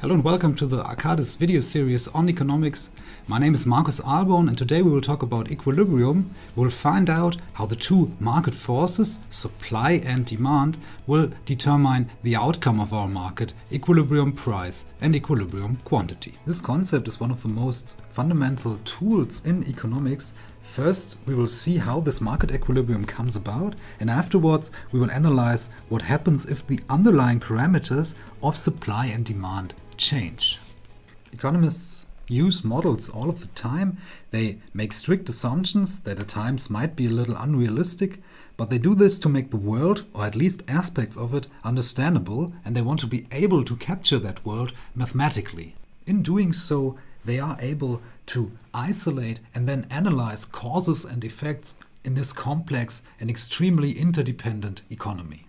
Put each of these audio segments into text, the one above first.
Hello and welcome to the accadis video series on economics. My name is Markus Ahlborn and today we will talk about equilibrium. We'll find out how the two market forces, supply and demand, will determine the outcome of our market, equilibrium price and equilibrium quantity. This concept is one of the most fundamental tools in economics First, we will see how this market equilibrium comes about, and afterwards, we will analyze what happens if the underlying parameters of supply and demand change. Economists use models all of the time. They make strict assumptions that at times might be a little unrealistic, but they do this to make the world, or at least aspects of it, understandable, and they want to be able to capture that world mathematically. In doing so, they are able to isolate and then analyze causes and effects in this complex and extremely interdependent economy.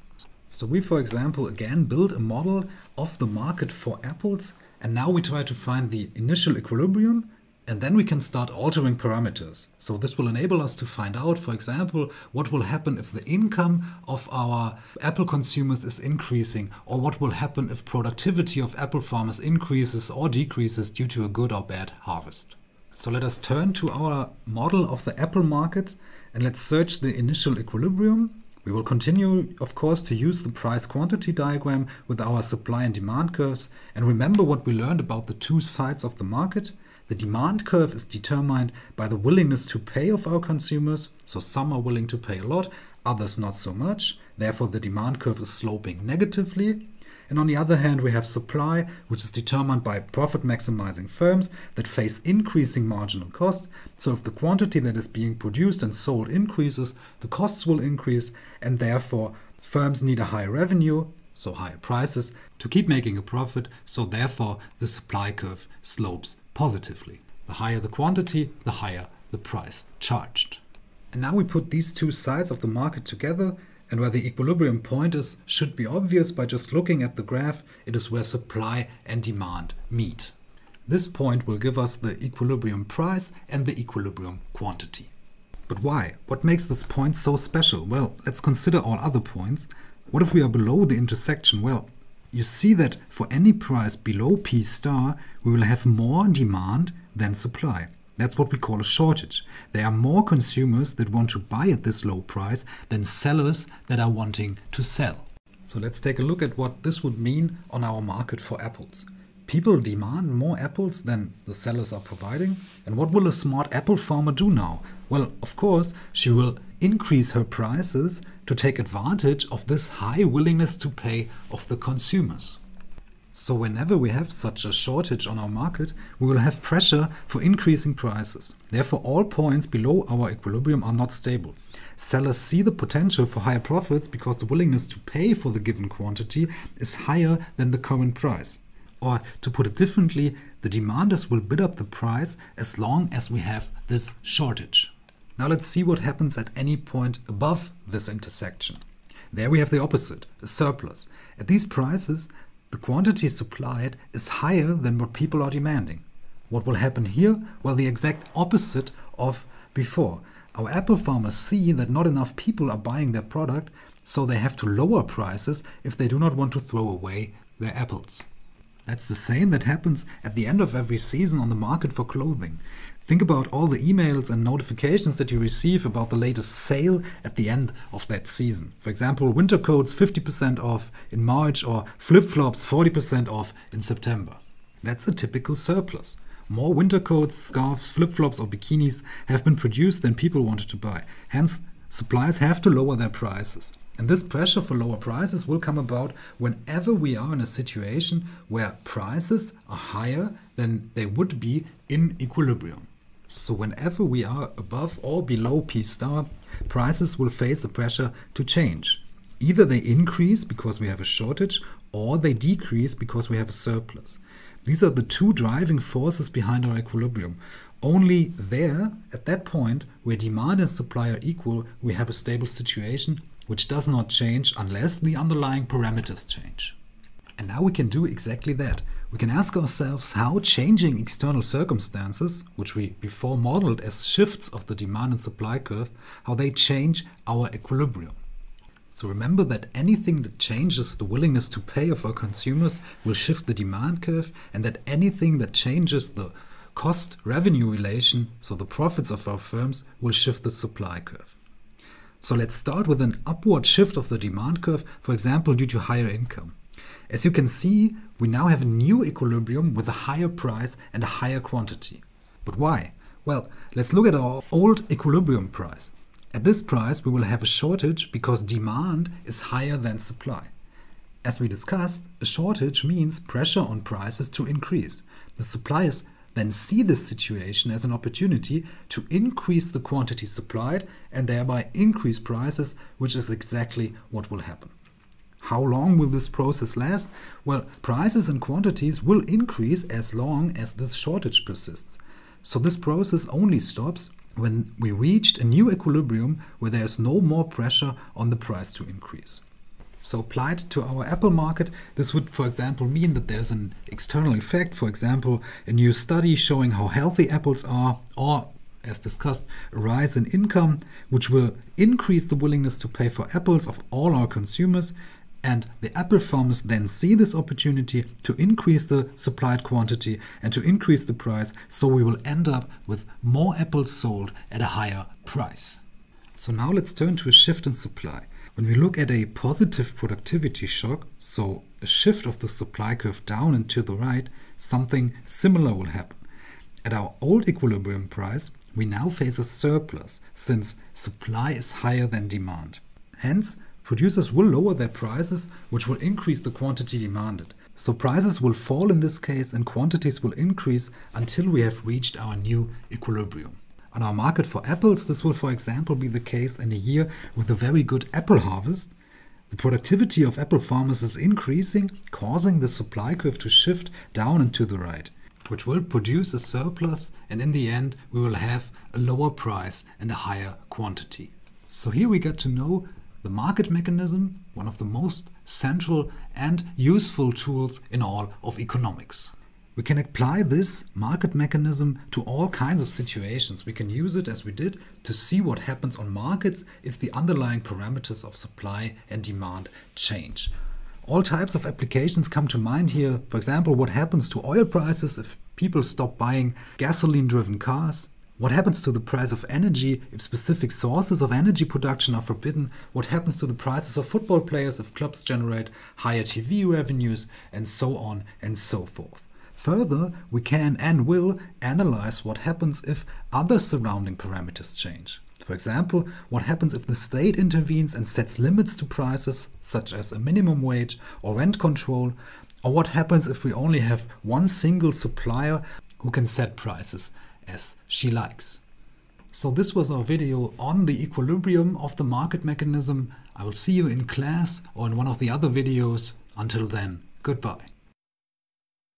So we, for example, again build a model of the market for apples and now we try to find the initial equilibrium and then we can start altering parameters. So this will enable us to find out, for example, what will happen if the income of our apple consumers is increasing or what will happen if productivity of apple farmers increases or decreases due to a good or bad harvest. So let us turn to our model of the apple market and let's search the initial equilibrium we will continue, of course, to use the price quantity diagram with our supply and demand curves. And remember what we learned about the two sides of the market. The demand curve is determined by the willingness to pay of our consumers. So some are willing to pay a lot, others not so much. Therefore, the demand curve is sloping negatively. And on the other hand, we have supply, which is determined by profit maximizing firms that face increasing marginal costs. So if the quantity that is being produced and sold increases, the costs will increase, and therefore firms need a higher revenue, so higher prices, to keep making a profit. So therefore, the supply curve slopes positively. The higher the quantity, the higher the price charged. And now we put these two sides of the market together and where the equilibrium point is should be obvious by just looking at the graph. It is where supply and demand meet. This point will give us the equilibrium price and the equilibrium quantity. But why? What makes this point so special? Well, let's consider all other points. What if we are below the intersection? Well, you see that for any price below P star, we will have more demand than supply. That's what we call a shortage. There are more consumers that want to buy at this low price than sellers that are wanting to sell. So let's take a look at what this would mean on our market for apples. People demand more apples than the sellers are providing. And what will a smart apple farmer do now? Well, of course, she will increase her prices to take advantage of this high willingness to pay of the consumers. So whenever we have such a shortage on our market, we will have pressure for increasing prices. Therefore, all points below our equilibrium are not stable. Sellers see the potential for higher profits because the willingness to pay for the given quantity is higher than the current price. Or to put it differently, the demanders will bid up the price as long as we have this shortage. Now let's see what happens at any point above this intersection. There we have the opposite, a surplus. At these prices, the quantity supplied is higher than what people are demanding. What will happen here? Well, the exact opposite of before. Our apple farmers see that not enough people are buying their product, so they have to lower prices if they do not want to throw away their apples. That's the same that happens at the end of every season on the market for clothing. Think about all the emails and notifications that you receive about the latest sale at the end of that season. For example, winter coats 50% off in March or flip flops 40% off in September. That's a typical surplus. More winter coats, scarves, flip flops, or bikinis have been produced than people wanted to buy. Hence, suppliers have to lower their prices. And this pressure for lower prices will come about whenever we are in a situation where prices are higher than they would be in equilibrium. So whenever we are above or below P star, prices will face the pressure to change. Either they increase because we have a shortage or they decrease because we have a surplus. These are the two driving forces behind our equilibrium. Only there, at that point, where demand and supply are equal, we have a stable situation which does not change unless the underlying parameters change. And now we can do exactly that. We can ask ourselves how changing external circumstances, which we before modeled as shifts of the demand and supply curve, how they change our equilibrium. So remember that anything that changes the willingness to pay of our consumers will shift the demand curve, and that anything that changes the cost revenue relation, so the profits of our firms, will shift the supply curve. So let's start with an upward shift of the demand curve, for example, due to higher income. As you can see, we now have a new equilibrium with a higher price and a higher quantity. But why? Well, let's look at our old equilibrium price. At this price, we will have a shortage because demand is higher than supply. As we discussed, a shortage means pressure on prices to increase. The suppliers then see this situation as an opportunity to increase the quantity supplied and thereby increase prices, which is exactly what will happen. How long will this process last? Well, prices and quantities will increase as long as this shortage persists. So this process only stops when we reached a new equilibrium where there is no more pressure on the price to increase. So applied to our Apple market, this would, for example, mean that there's an external effect, for example, a new study showing how healthy apples are, or as discussed, a rise in income, which will increase the willingness to pay for apples of all our consumers, and the apple farmers then see this opportunity to increase the supplied quantity and to increase the price, so we will end up with more apples sold at a higher price. So now let's turn to a shift in supply. When we look at a positive productivity shock, so a shift of the supply curve down and to the right, something similar will happen. At our old equilibrium price, we now face a surplus since supply is higher than demand. Hence, producers will lower their prices, which will increase the quantity demanded. So prices will fall in this case and quantities will increase until we have reached our new equilibrium. On our market for apples, this will, for example, be the case in a year with a very good apple harvest. The productivity of apple farmers is increasing, causing the supply curve to shift down and to the right, which will produce a surplus, and in the end, we will have a lower price and a higher quantity. So here we get to know the market mechanism, one of the most central and useful tools in all of economics. We can apply this market mechanism to all kinds of situations. We can use it as we did to see what happens on markets if the underlying parameters of supply and demand change. All types of applications come to mind here. For example, what happens to oil prices if people stop buying gasoline driven cars? What happens to the price of energy if specific sources of energy production are forbidden? What happens to the prices of football players if clubs generate higher TV revenues? And so on and so forth. Further, we can and will analyze what happens if other surrounding parameters change. For example, what happens if the state intervenes and sets limits to prices, such as a minimum wage or rent control? Or what happens if we only have one single supplier who can set prices? As she likes. So this was our video on the equilibrium of the market mechanism. I will see you in class or in one of the other videos. Until then, goodbye.